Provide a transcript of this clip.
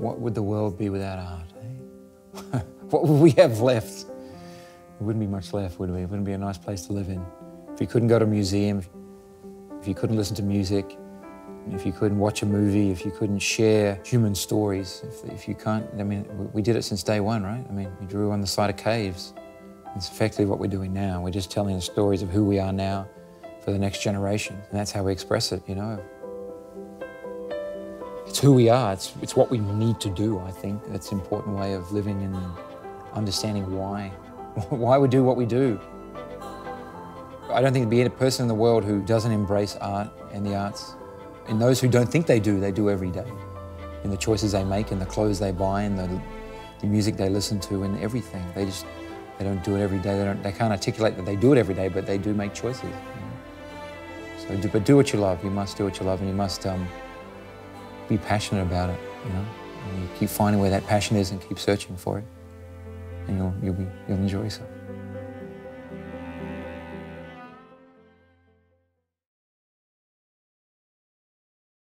What would the world be without art? Eh? what would we have left? There wouldn't be much left, would we? It wouldn't be a nice place to live in. If you couldn't go to a museum, if you couldn't listen to music, if you couldn't watch a movie, if you couldn't share human stories, if, if you can't, I mean, we did it since day one, right? I mean, we drew on the side of caves. It's effectively what we're doing now. We're just telling the stories of who we are now for the next generation. And that's how we express it, you know. It's who we are. It's, it's what we need to do, I think. That's an important way of living and understanding why. why we do what we do. I don't think there'd be any person in the world who doesn't embrace art and the arts. And those who don't think they do, they do every day. In the choices they make, and the clothes they buy, and the, the music they listen to, and everything. They just, they don't do it every day. They, don't, they can't articulate that they do it every day, but they do make choices. But do what you love. You must do what you love, and you must um, be passionate about it. You know, and you keep finding where that passion is, and keep searching for it, and you'll you'll, be, you'll enjoy yourself.